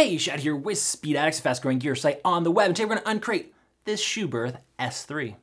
Hey, Shad here with Speed Addicts, fast growing gear site on the web. And today we're gonna uncrate this Schuberth S3.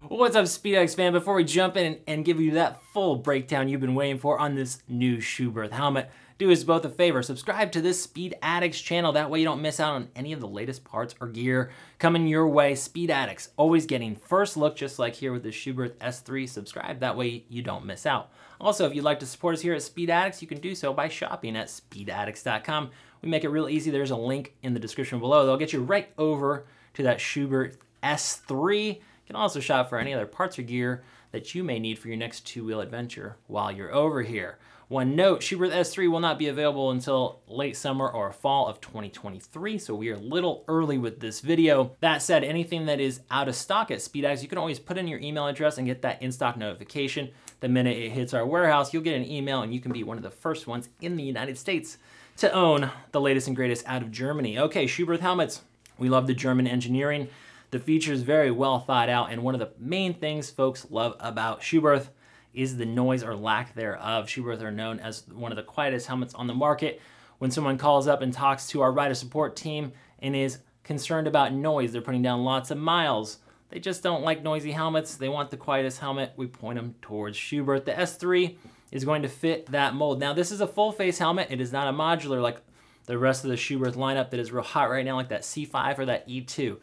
What's up, Speed Addicts fan? Before we jump in and give you that full breakdown you've been waiting for on this new Schuberth helmet, do us both a favor, subscribe to this Speed Addicts channel. That way you don't miss out on any of the latest parts or gear coming your way. Speed Addicts, always getting first look, just like here with the Schuberth S3. Subscribe, that way you don't miss out. Also, if you'd like to support us here at Speed Addicts, you can do so by shopping at speedaddicts.com. We make it real easy. There's a link in the description below. They'll get you right over to that Schuberth S3. You can also shop for any other parts or gear that you may need for your next two-wheel adventure while you're over here. One note, Schuberth S3 will not be available until late summer or fall of 2023, so we are a little early with this video. That said, anything that is out of stock at Speed Addicts, you can always put in your email address and get that in-stock notification. The minute it hits our warehouse, you'll get an email and you can be one of the first ones in the United States to own the latest and greatest out of Germany. Okay, Schuberth helmets. We love the German engineering. The feature is very well thought out, and one of the main things folks love about Schuberth is the noise or lack thereof. Schuberth are known as one of the quietest helmets on the market. When someone calls up and talks to our rider support team and is concerned about noise, they're putting down lots of miles. They just don't like noisy helmets. They want the quietest helmet. We point them towards Schuberth. The S3 is going to fit that mold. Now, this is a full face helmet. It is not a modular like the rest of the Schuberth lineup that is real hot right now, like that C5 or that E2.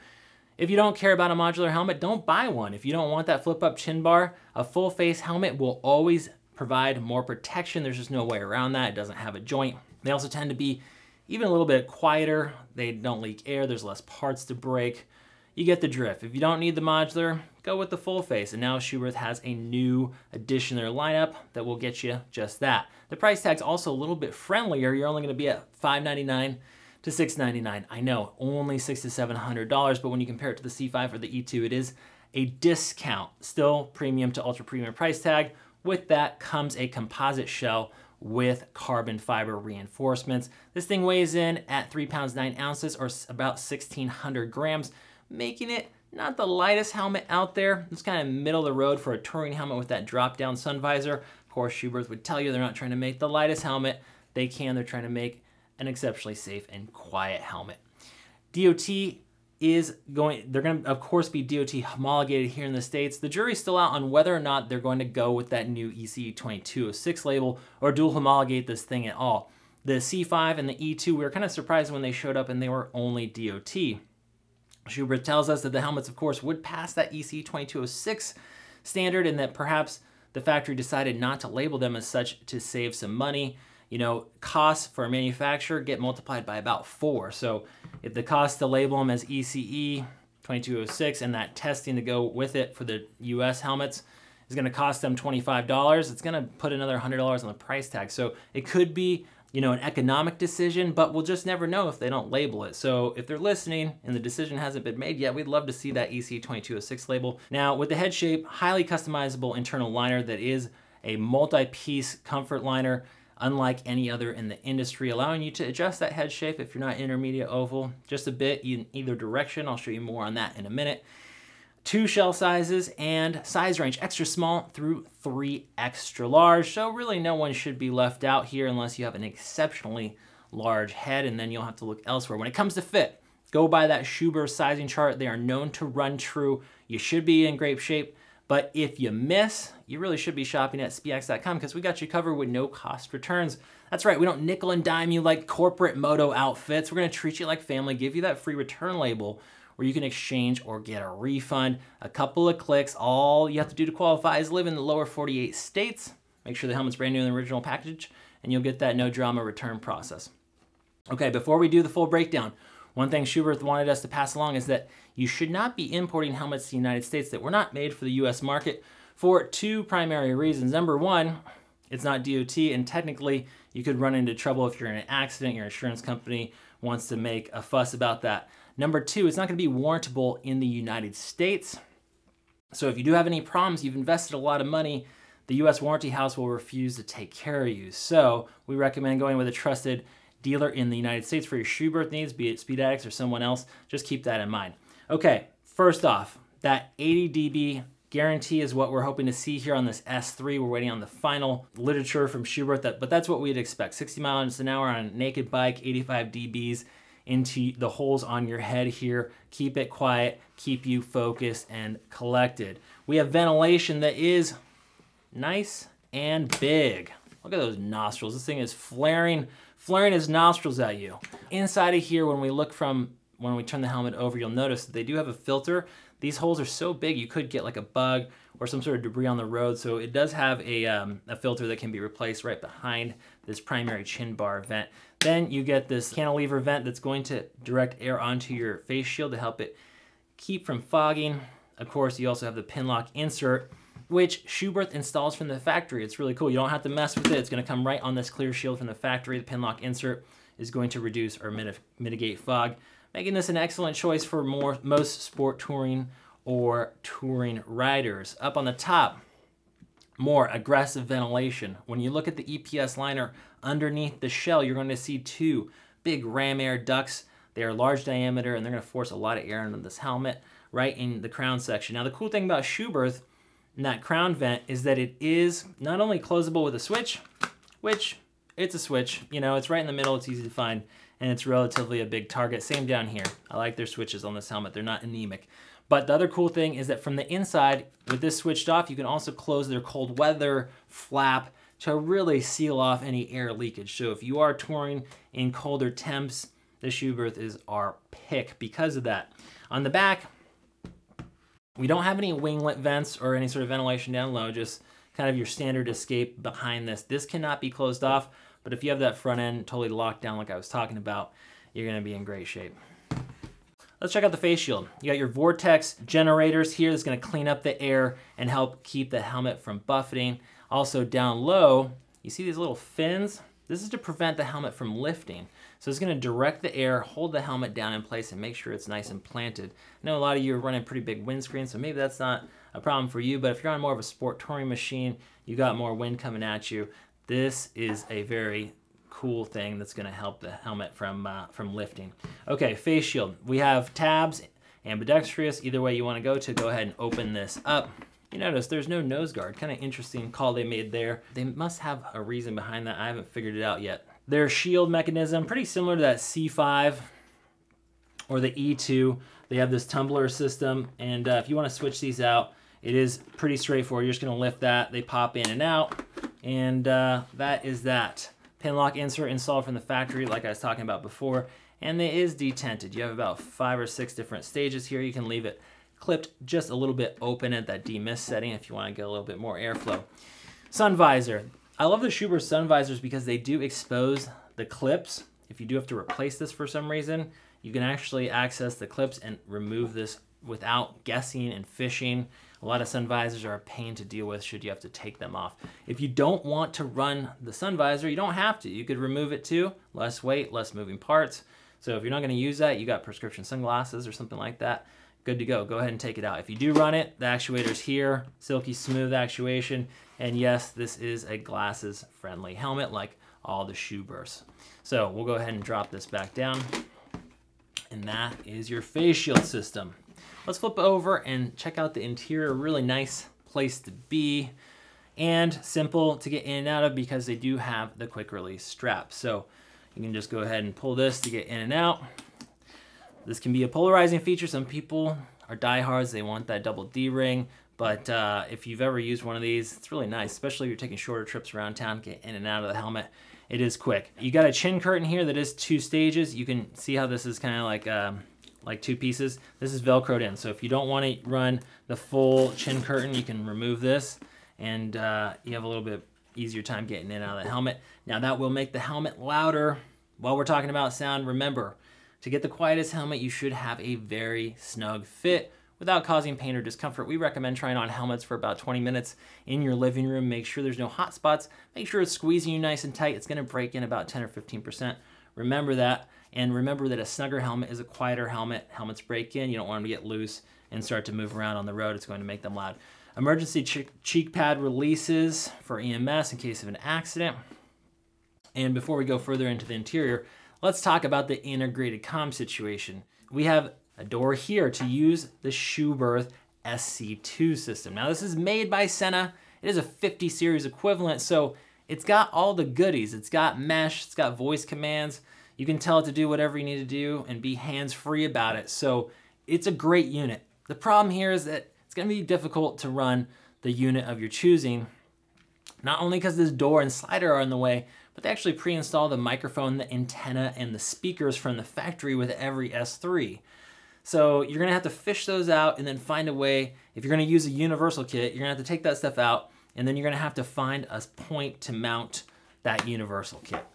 If you don't care about a modular helmet, don't buy one. If you don't want that flip up chin bar, a full face helmet will always provide more protection. There's just no way around that. It doesn't have a joint. They also tend to be even a little bit quieter. They don't leak air. There's less parts to break. You get the drift. If you don't need the modular, go with the full face. And now Schuberth has a new addition to their lineup that will get you just that. The price tag's also a little bit friendlier. You're only going to be at $599 to 699. I know, only six to $700, but when you compare it to the C5 or the E2, it is a discount. Still premium to ultra premium price tag. With that comes a composite shell with carbon fiber reinforcements. This thing weighs in at three pounds, nine ounces, or about 1600 grams, making it not the lightest helmet out there. It's kind of middle of the road for a touring helmet with that drop down sun visor. Of course, Schuberth would tell you they're not trying to make the lightest helmet they can. They're trying to make an exceptionally safe and quiet helmet. DOT is going, they're going to, of course, be DOT homologated here in the States. The jury's still out on whether or not they're going to go with that new ECE 2206 label or dual homologate this thing at all. The C5 and the E2, we were kind of surprised when they showed up and they were only DOT. Schuberth tells us that the helmets, of course, would pass that EC 2206 standard and that perhaps the factory decided not to label them as such to save some money you know, costs for a manufacturer get multiplied by about four. So if the cost to label them as ECE 2206 and that testing to go with it for the US helmets is going to cost them $25, it's going to put another $100 on the price tag. So it could be, you know, an economic decision, but we'll just never know if they don't label it. So if they're listening and the decision hasn't been made yet, we'd love to see that ECE 2206 label. Now with the head shape, highly customizable internal liner that is a multi-piece comfort liner unlike any other in the industry, allowing you to adjust that head shape if you're not intermediate oval just a bit in either direction. I'll show you more on that in a minute. Two shell sizes and size range, extra small through three extra large. So really no one should be left out here unless you have an exceptionally large head and then you'll have to look elsewhere. When it comes to fit, go by that Schuberth sizing chart. They are known to run true. You should be in great shape. But if you miss, you really should be shopping at SpeedAddicts.com because we got you covered with no cost returns. That's right, we don't nickel and dime you like corporate moto outfits. We're gonna treat you like family, give you that free return label where you can exchange or get a refund. A couple of clicks, all you have to do to qualify is live in the lower 48 states. Make sure the helmet's brand new in the original package and you'll get that no drama return process. Okay, before we do the full breakdown, one thing Schuberth wanted us to pass along is that you should not be importing helmets to the United States that were not made for the US market for two primary reasons. Number one, it's not DOT, and technically you could run into trouble if you're in an accident, your insurance company wants to make a fuss about that. Number two, it's not gonna be warrantable in the United States. So if you do have any problems, you've invested a lot of money, the US warranty house will refuse to take care of you. So we recommend going with a trusted dealer in the United States for your Schuberth needs, be it Speed or someone else. Just keep that in mind. Okay, first off, that 80 dB guarantee is what we're hoping to see here on this S3. We're waiting on the final literature from Schuberth, that, but that's what we'd expect. 60 miles an hour on a naked bike, 85 dBs into the holes on your head here. Keep it quiet, keep you focused and collected. We have ventilation that is nice and big. Look at those nostrils. This thing is flaring, flaring his nostrils at you. Inside of here, when we look from, when we turn the helmet over, you'll notice that they do have a filter. These holes are so big, you could get like a bug or some sort of debris on the road. So it does have a, um, a filter that can be replaced right behind this primary chin bar vent. Then you get this cantilever vent that's going to direct air onto your face shield to help it keep from fogging. Of course, you also have the Pinlock insert, which Schuberth installs from the factory. It's really cool. You don't have to mess with it. It's going to come right on this clear shield from the factory. The Pinlock insert is going to reduce or mit mitigate fog, making this an excellent choice for more most sport touring or touring riders. Up on the top, more aggressive ventilation. When you look at the EPS liner underneath the shell, you're going to see two big ram air ducts. They are large diameter and they're going to force a lot of air into this helmet right in the crown section. Now the cool thing about Schuberth in that crown vent is that it is not only closable with a switch, which it's a switch, you know, it's right in the middle, it's easy to find, and it's relatively a big target. Same down here. I like their switches on this helmet. They're not anemic. But the other cool thing is that from the inside, with this switched off, you can also close their cold weather flap to really seal off any air leakage. So if you are touring in colder temps, the Schuberth is our pick because of that. On the back, we don't have any winglet vents or any sort of ventilation down low, just kind of your standard escape behind this. This cannot be closed off, but if you have that front end totally locked down like I was talking about, you're gonna be in great shape. Let's check out the face shield. You got your vortex generators here that's gonna clean up the air and help keep the helmet from buffeting. Also down low, you see these little fins? This is to prevent the helmet from lifting. So it's gonna direct the air, hold the helmet down in place and make sure it's nice and planted. I know a lot of you are running pretty big windscreen, so maybe that's not a problem for you, but if you're on more of a sport touring machine, you got more wind coming at you, this is a very cool thing that's gonna help the helmet from, uh, from lifting. Okay, face shield. We have tabs, ambidextrous, either way you wanna go to, go ahead and open this up. You notice there's no nose guard, kind of interesting call they made there. They must have a reason behind that, I haven't figured it out yet. Their shield mechanism, pretty similar to that C5 or the E2. They have this tumbler system, and uh, if you wanna switch these out, it is pretty straightforward. You're just gonna lift that, they pop in and out, and uh, that is that. Pinlock insert installed from the factory, like I was talking about before, and it is detented. You have about five or six different stages here. You can leave it clipped just a little bit open at that demist setting if you want to get a little bit more airflow. Sun visor. I love the Schuberth sun visors because they do expose the clips. If you do have to replace this for some reason, you can actually access the clips and remove this without guessing and fishing. A lot of sun visors are a pain to deal with should you have to take them off. If you don't want to run the sun visor, you don't have to. You could remove it too. Less weight, less moving parts. So if you're not going to use that, you got prescription sunglasses or something like that, good to go. Go ahead and take it out. If you do run it, the actuator's here, silky smooth actuation. And yes, this is a glasses friendly helmet like all the Schuberths. So we'll go ahead and drop this back down. And that is your face shield system. Let's flip over and check out the interior. Really nice place to be and simple to get in and out of because they do have the quick release strap. So you can just go ahead and pull this to get in and out. This can be a polarizing feature. Some people are diehards, they want that double D-ring, but uh, if you've ever used one of these, it's really nice, especially if you're taking shorter trips around town, get in and out of the helmet. It is quick. You got a chin curtain here that is two stages. You can see how this is kind of like um, like two pieces. This is Velcroed in, so if you don't want to run the full chin curtain, you can remove this, and uh, you have a little bit easier time getting in and out of the helmet. Now that will make the helmet louder. While we're talking about sound, remember, to get the quietest helmet, you should have a very snug fit without causing pain or discomfort. We recommend trying on helmets for about 20 minutes in your living room. Make sure there's no hot spots. Make sure it's squeezing you nice and tight. It's gonna break in about 10 or 15%. Remember that. And remember that a snugger helmet is a quieter helmet. Helmets break in, you don't want them to get loose and start to move around on the road. It's going to make them loud. Emergency cheek pad releases for EMS in case of an accident. And before we go further into the interior, let's talk about the integrated comm situation. We have a door here to use the Schuberth SC2 system. Now this is made by Sena. It is a 50 series equivalent, so it's got all the goodies. It's got mesh, it's got voice commands. You can tell it to do whatever you need to do and be hands-free about it. So it's a great unit. The problem here is that it's gonna be difficult to run the unit of your choosing, not only because this door and slider are in the way, but they actually pre-install the microphone, the antenna, and the speakers from the factory with every S3. So you're gonna have to fish those out and then find a way, if you're gonna use a universal kit, you're gonna have to take that stuff out and then you're gonna have to find a point to mount that universal kit.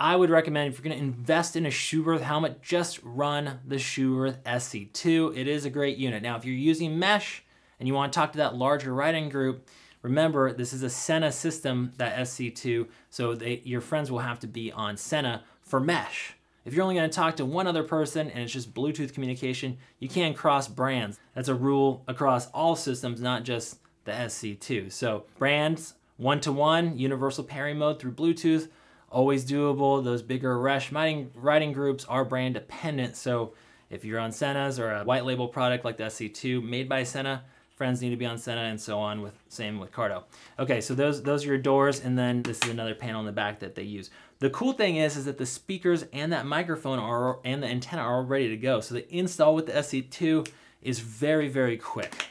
I would recommend if you're gonna invest in a Schuberth helmet, just run the Schuberth SC2. It is a great unit. Now, if you're using mesh and you wanna talk to that larger riding group, remember this is a Sena system, that SC2, so they, your friends will have to be on Sena for mesh. If you're only gonna talk to one other person and it's just Bluetooth communication, you can't cross brands. That's a rule across all systems, not just the SC2. So brands, one-to-one, -one, universal pairing mode through Bluetooth, always doable. Those bigger mesh riding, groups are brand dependent. So if you're on Sena's or a white label product like the SC2 made by Sena, friends need to be on Sena and so on with same with Cardo. Okay, so those those are your doors and then this is another panel in the back that they use. The cool thing is is that the speakers and that microphone are and the antenna are all ready to go. So the install with the SC2 is very very quick.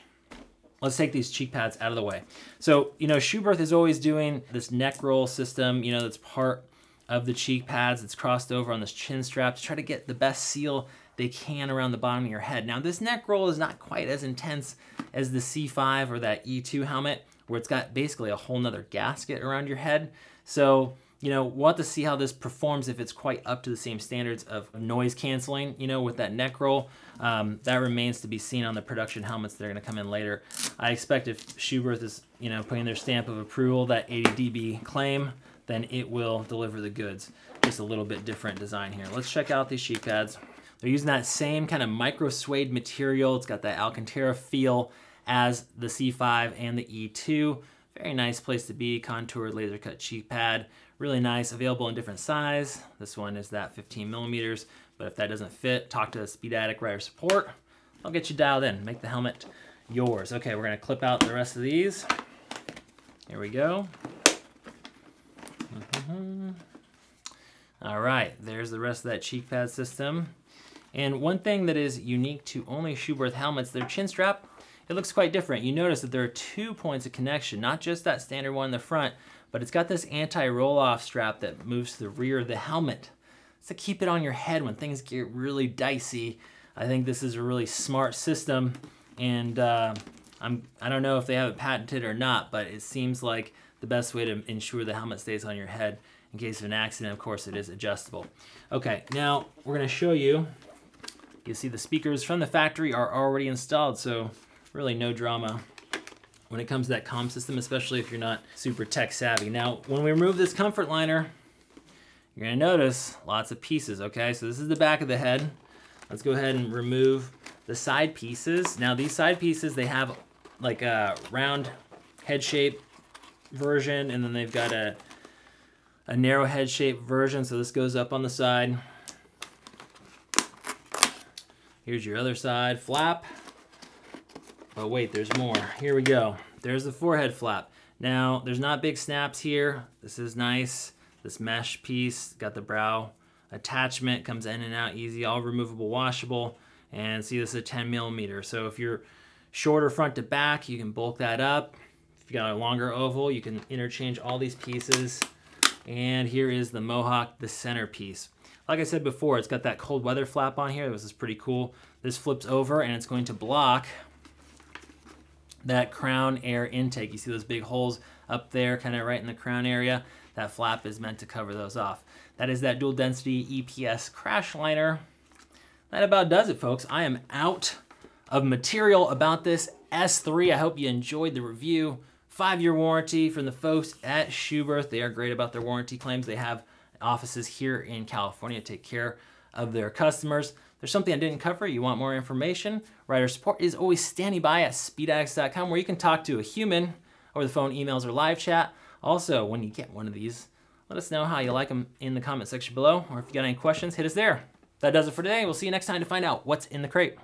Let's take these cheek pads out of the way. So, you know, Schuberth is always doing this neck roll system, you know, that's part of the cheek pads. It's crossed over on this chin strap to try to get the best seal they can around the bottom of your head. Now this neck roll is not quite as intense as the C5 or that E2 helmet where it's got basically a whole nother gasket around your head. So, you know, we'll have to see how this performs if it's quite up to the same standards of noise canceling, you know, with that neck roll. Um, that remains to be seen on the production helmets that are gonna come in later. I expect if Schuberth is, you know, putting their stamp of approval, that 80 dB claim, then it will deliver the goods. Just a little bit different design here. Let's check out these cheek pads. They're using that same kind of micro suede material. It's got that Alcantara feel as the C5 and the E2. Very nice place to be, contoured laser cut cheek pad. Really nice, available in different size. This one is that 15 millimeters, but if that doesn't fit, talk to the Speed Addict Rider Support. I'll get you dialed in, make the helmet yours. Okay, we're gonna clip out the rest of these. Here we go. Mm -hmm. All right, there's the rest of that cheek pad system. And one thing that is unique to only Schuberth helmets, their chin strap, it looks quite different. You notice that there are two points of connection, not just that standard one in the front, but it's got this anti-roll-off strap that moves to the rear of the helmet. To keep it on your head when things get really dicey. I think this is a really smart system, and uh, I'm, I don't know if they have it patented or not, but it seems like the best way to ensure the helmet stays on your head in case of an accident. Of course, it is adjustable. Okay, now we're gonna show you you see the speakers from the factory are already installed, so really no drama when it comes to that comm system, especially if you're not super tech savvy. Now, when we remove this comfort liner, you're gonna notice lots of pieces, okay? So this is the back of the head. Let's go ahead and remove the side pieces. Now these side pieces, they have like a round head shape version, and then they've got a, a narrow head shape version. So this goes up on the side. Here's your other side flap. Oh wait, there's more. Here we go. There's the forehead flap. Now, there's not big snaps here. This is nice. This mesh piece, got the brow attachment, comes in and out easy, all removable, washable. And see, this is a 10 millimeter. So if you're shorter front to back, you can bulk that up. If you got a longer oval, you can interchange all these pieces. And here is the Mohawk, the centerpiece. Like I said before, it's got that cold weather flap on here. This is pretty cool. This flips over and it's going to block that crown air intake. You see those big holes up there, kind of right in the crown area? That flap is meant to cover those off. That is that dual density EPS crash liner. That about does it, folks. I am out of material about this S3. I hope you enjoyed the review. Five-year warranty from the folks at Schuberth. They are great about their warranty claims. They have offices here in California take care of their customers. there's something I didn't cover, you want more information, Rider Support is always standing by at speedaddicts.com where you can talk to a human over the phone, emails, or live chat. Also, when you get one of these, let us know how you like them in the comment section below, or if you got any questions, hit us there. That does it for today. We'll see you next time to find out what's in the crate.